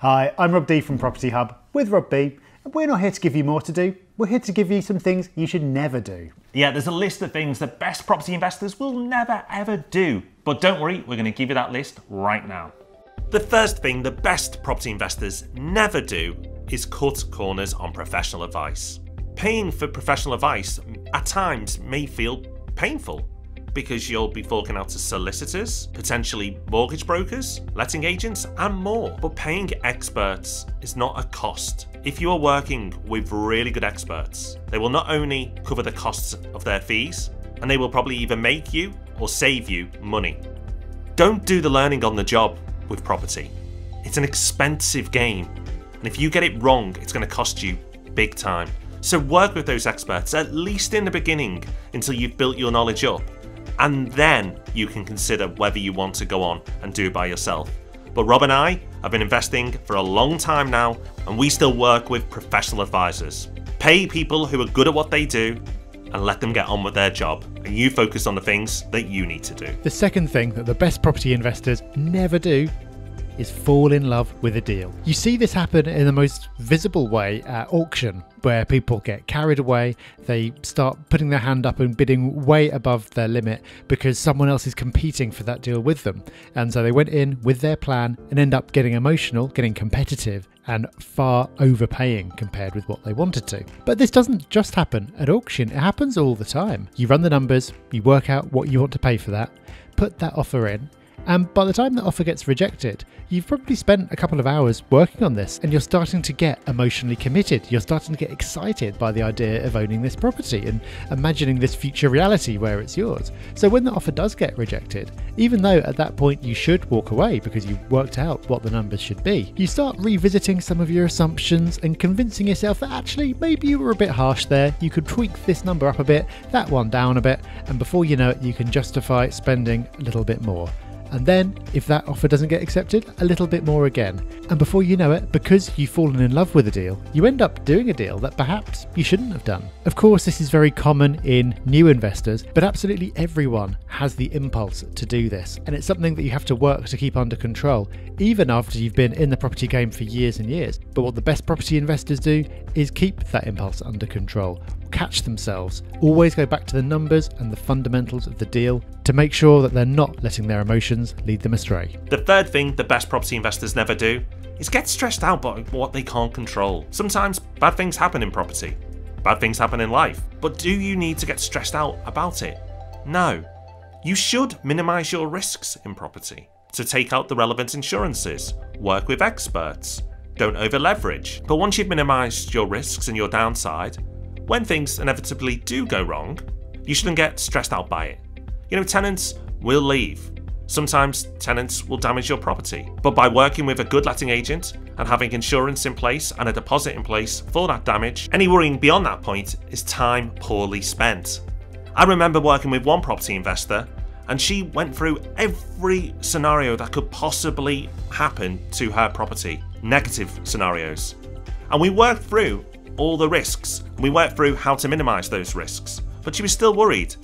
Hi, I'm Rob D from Property Hub with Rob B, and we're not here to give you more to do. We're here to give you some things you should never do. Yeah, there's a list of things that best property investors will never ever do. But don't worry, we're going to give you that list right now. The first thing the best property investors never do is cut corners on professional advice. Paying for professional advice at times may feel painful because you'll be forking out to solicitors, potentially mortgage brokers, letting agents, and more. But paying experts is not a cost. If you are working with really good experts, they will not only cover the costs of their fees, and they will probably either make you or save you money. Don't do the learning on the job with property. It's an expensive game, and if you get it wrong, it's going to cost you big time. So work with those experts, at least in the beginning, until you've built your knowledge up and then you can consider whether you want to go on and do it by yourself. But Rob and I have been investing for a long time now, and we still work with professional advisors. Pay people who are good at what they do and let them get on with their job, and you focus on the things that you need to do. The second thing that the best property investors never do is fall in love with a deal. You see this happen in the most visible way at auction, where people get carried away, they start putting their hand up and bidding way above their limit because someone else is competing for that deal with them. And so they went in with their plan and end up getting emotional, getting competitive, and far overpaying compared with what they wanted to. But this doesn't just happen at auction, it happens all the time. You run the numbers, you work out what you want to pay for that, put that offer in, and by the time the offer gets rejected, you've probably spent a couple of hours working on this and you're starting to get emotionally committed. You're starting to get excited by the idea of owning this property and imagining this future reality where it's yours. So when the offer does get rejected, even though at that point you should walk away because you've worked out what the numbers should be, you start revisiting some of your assumptions and convincing yourself that actually maybe you were a bit harsh there. You could tweak this number up a bit, that one down a bit, and before you know it, you can justify spending a little bit more. And then, if that offer doesn't get accepted, a little bit more again. And before you know it, because you've fallen in love with a deal, you end up doing a deal that perhaps you shouldn't have done. Of course, this is very common in new investors, but absolutely everyone has the impulse to do this. And it's something that you have to work to keep under control, even after you've been in the property game for years and years. But what the best property investors do is keep that impulse under control, catch themselves, always go back to the numbers and the fundamentals of the deal to make sure that they're not letting their emotions lead them astray. The third thing the best property investors never do is get stressed out by what they can't control. Sometimes bad things happen in property, bad things happen in life, but do you need to get stressed out about it? No. You should minimize your risks in property. To take out the relevant insurances, work with experts, don't over leverage. But once you've minimized your risks and your downside, when things inevitably do go wrong, you shouldn't get stressed out by it. You know, tenants will leave. Sometimes tenants will damage your property, but by working with a good letting agent and having insurance in place and a deposit in place for that damage, any worrying beyond that point is time poorly spent. I remember working with one property investor and she went through every scenario that could possibly happen to her property, negative scenarios. And we worked through all the risks, and we worked through how to minimise those risks. But she was still worried,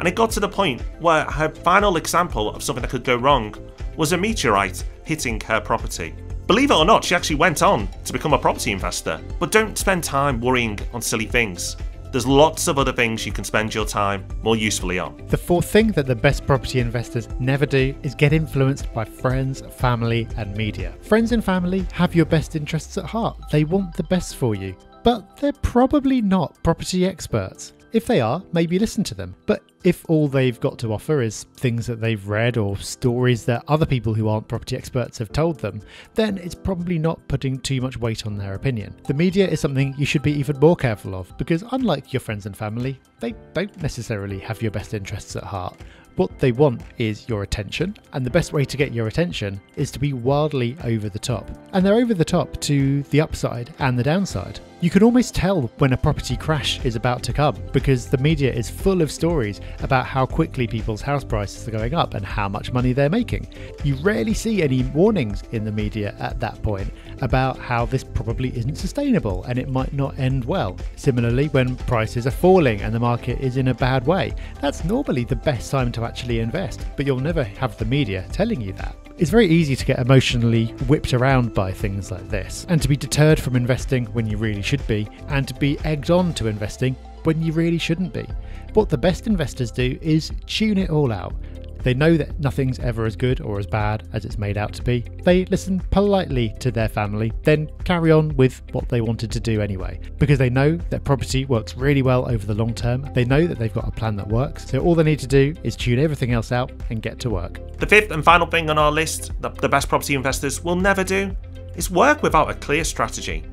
and it got to the point where her final example of something that could go wrong was a meteorite hitting her property. Believe it or not, she actually went on to become a property investor. But don't spend time worrying on silly things. There's lots of other things you can spend your time more usefully on. The fourth thing that the best property investors never do is get influenced by friends, family, and media. Friends and family have your best interests at heart, they want the best for you but they're probably not property experts. If they are, maybe listen to them. But if all they've got to offer is things that they've read or stories that other people who aren't property experts have told them, then it's probably not putting too much weight on their opinion. The media is something you should be even more careful of because, unlike your friends and family, they don't necessarily have your best interests at heart. What they want is your attention, and the best way to get your attention is to be wildly over the top. And they're over the top to the upside and the downside. You can almost tell when a property crash is about to come because the media is full of stories about how quickly people's house prices are going up and how much money they're making. You rarely see any warnings in the media at that point about how this probably isn't sustainable and it might not end well. Similarly, when prices are falling and the market is in a bad way, that's normally the best time to actually invest, but you'll never have the media telling you that. It's very easy to get emotionally whipped around by things like this, and to be deterred from investing when you really should be, and to be egged on to investing when you really shouldn't be. What the best investors do is tune it all out. They know that nothing's ever as good or as bad as it's made out to be. They listen politely to their family, then carry on with what they wanted to do anyway. Because they know that property works really well over the long term. They know that they've got a plan that works. So all they need to do is tune everything else out and get to work. The fifth and final thing on our list that the best property investors will never do is work without a clear strategy.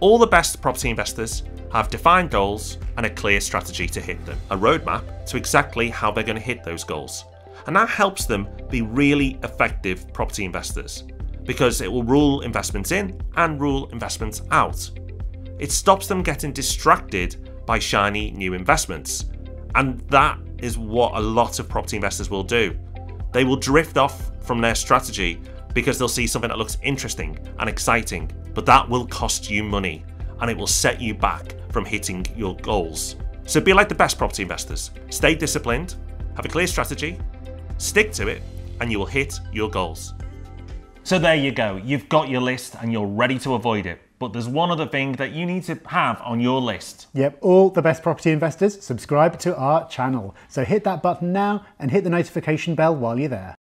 All the best property investors have defined goals and a clear strategy to hit them, a roadmap to exactly how they're going to hit those goals. And that helps them be really effective property investors because it will rule investments in and rule investments out. It stops them getting distracted by shiny new investments. And that is what a lot of property investors will do. They will drift off from their strategy because they'll see something that looks interesting and exciting, but that will cost you money and it will set you back from hitting your goals. So be like the best property investors. Stay disciplined, have a clear strategy, stick to it, and you will hit your goals. So there you go. You've got your list and you're ready to avoid it. But there's one other thing that you need to have on your list. Yep, all the best property investors subscribe to our channel. So hit that button now and hit the notification bell while you're there.